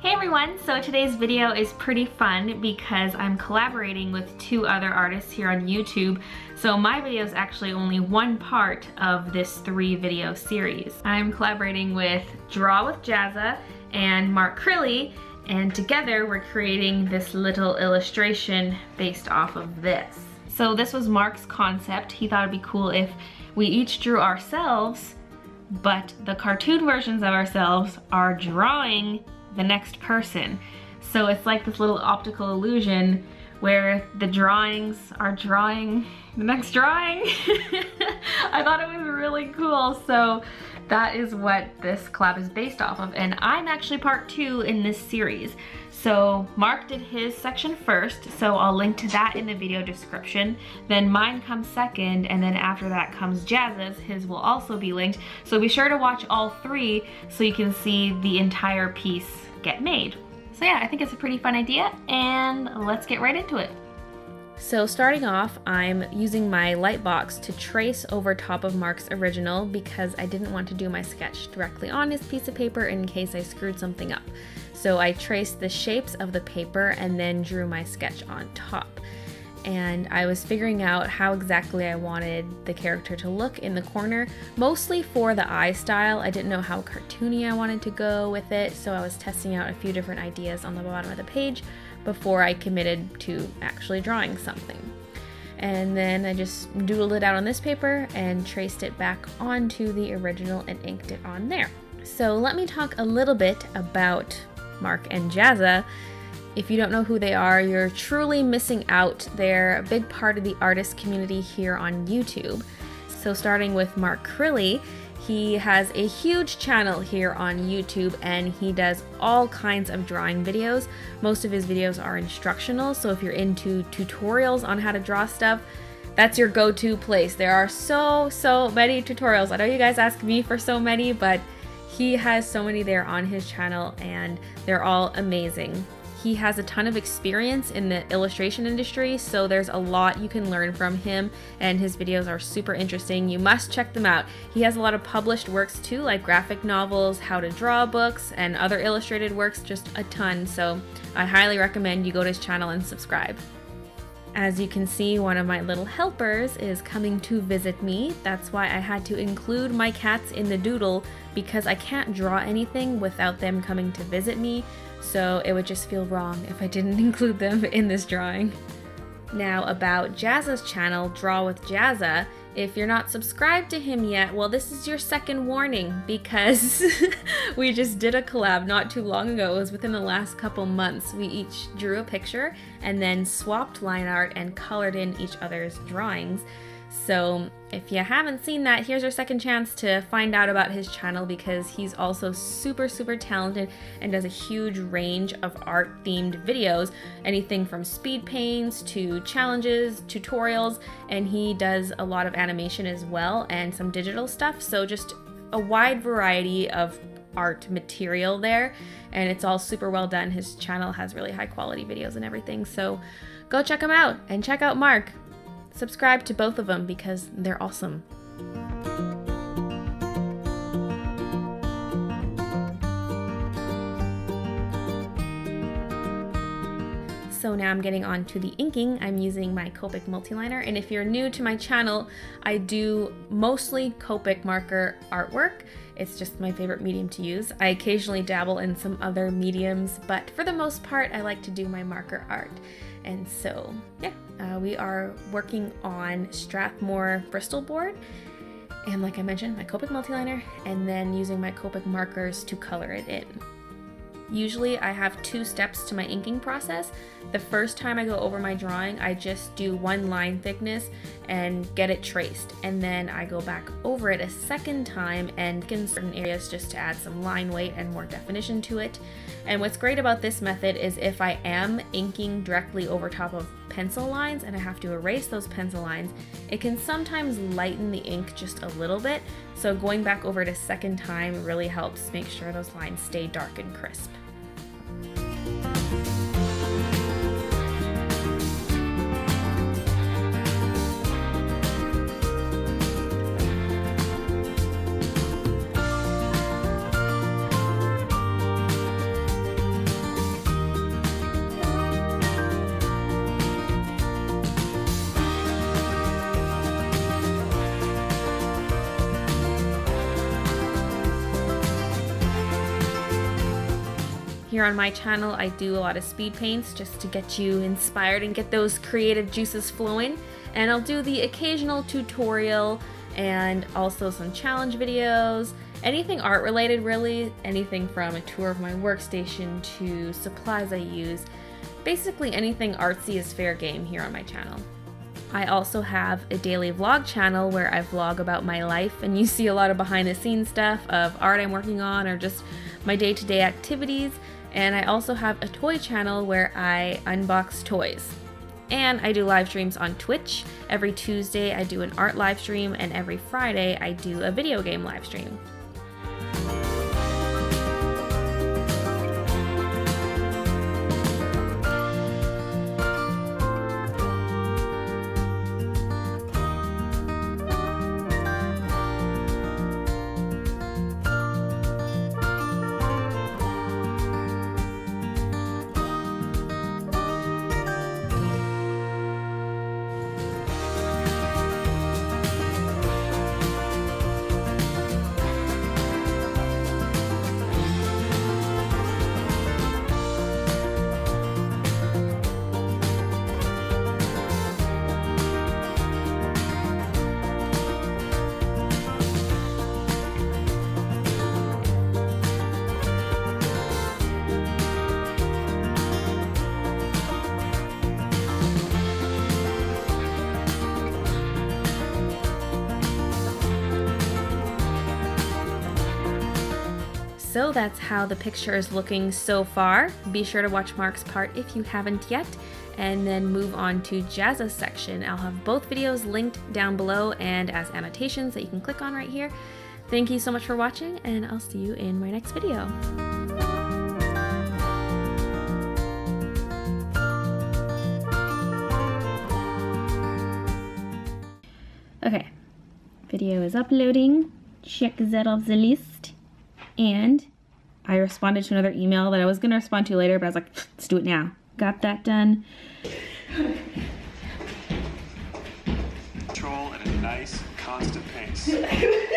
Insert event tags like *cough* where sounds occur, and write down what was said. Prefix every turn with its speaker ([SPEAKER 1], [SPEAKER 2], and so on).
[SPEAKER 1] Hey everyone, so today's video is pretty fun because I'm collaborating with two other artists here on YouTube. So my video is actually only one part of this three video series. I'm collaborating with Draw with Jazza and Mark Crilley and together we're creating this little illustration based off of this. So this was Mark's concept. He thought it'd be cool if we each drew ourselves but the cartoon versions of ourselves are drawing the next person. So it's like this little optical illusion where the drawings are drawing the next drawing. *laughs* I thought it was really cool. So that is what this collab is based off of. And I'm actually part two in this series. So Mark did his section first, so I'll link to that in the video description. Then mine comes second, and then after that comes Jazza's. His will also be linked. So be sure to watch all three so you can see the entire piece get made. So yeah, I think it's a pretty fun idea, and let's get right into it. So starting off, I'm using my light box to trace over top of Mark's original because I didn't want to do my sketch directly on his piece of paper in case I screwed something up. So I traced the shapes of the paper and then drew my sketch on top. And I was figuring out how exactly I wanted the character to look in the corner, mostly for the eye style. I didn't know how cartoony I wanted to go with it, so I was testing out a few different ideas on the bottom of the page before I committed to actually drawing something. And then I just doodled it out on this paper and traced it back onto the original and inked it on there. So let me talk a little bit about Mark and Jazza. If you don't know who they are, you're truly missing out. They're a big part of the artist community here on YouTube. So starting with Mark Crilley, he has a huge channel here on YouTube and he does all kinds of drawing videos. Most of his videos are instructional, so if you're into tutorials on how to draw stuff, that's your go-to place. There are so, so many tutorials. I know you guys ask me for so many, but he has so many there on his channel and they're all amazing. He has a ton of experience in the illustration industry, so there's a lot you can learn from him, and his videos are super interesting. You must check them out. He has a lot of published works too, like graphic novels, how to draw books, and other illustrated works, just a ton. So I highly recommend you go to his channel and subscribe. As you can see, one of my little helpers is coming to visit me. That's why I had to include my cats in the doodle because I can't draw anything without them coming to visit me, so it would just feel wrong if I didn't *laughs* include them in this drawing. Now about Jazza's channel, Draw with Jazza, if you're not subscribed to him yet, well, this is your second warning because *laughs* we just did a collab not too long ago. It was within the last couple months. We each drew a picture and then swapped line art and colored in each other's drawings. So if you haven't seen that, here's your second chance to find out about his channel because he's also super, super talented and does a huge range of art themed videos. Anything from speed paints to challenges, tutorials, and he does a lot of animation as well and some digital stuff. So just a wide variety of art material there and it's all super well done. His channel has really high quality videos and everything. So go check him out and check out Mark. Subscribe to both of them because they're awesome. So now I'm getting on to the inking. I'm using my Copic multiliner and if you're new to my channel, I do mostly Copic marker artwork. It's just my favorite medium to use. I occasionally dabble in some other mediums, but for the most part, I like to do my marker art. And so, yeah, uh, we are working on Strathmore Bristol board. And like I mentioned, my Copic multiliner, and then using my Copic markers to color it in. Usually I have two steps to my inking process. The first time I go over my drawing, I just do one line thickness and get it traced. And then I go back over it a second time and in certain areas just to add some line weight and more definition to it. And what's great about this method is if I am inking directly over top of pencil lines and I have to erase those pencil lines, it can sometimes lighten the ink just a little bit. So going back over it a second time really helps make sure those lines stay dark and crisp. Here on my channel, I do a lot of speed paints just to get you inspired and get those creative juices flowing. And I'll do the occasional tutorial and also some challenge videos, anything art related really, anything from a tour of my workstation to supplies I use. Basically anything artsy is fair game here on my channel. I also have a daily vlog channel where I vlog about my life and you see a lot of behind the scenes stuff of art I'm working on or just my day-to-day -day activities and I also have a toy channel where I unbox toys. And I do live streams on Twitch. Every Tuesday I do an art live stream and every Friday I do a video game live stream. So that's how the picture is looking so far. Be sure to watch Mark's part if you haven't yet, and then move on to Jazza's section. I'll have both videos linked down below and as annotations that you can click on right here. Thank you so much for watching, and I'll see you in my next video. Okay, video is uploading. Check that off the list. And I responded to another email that I was going to respond to later, but I was like, let's do it now. Got that done.
[SPEAKER 2] Control at a nice, constant pace. *laughs*